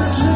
the truth.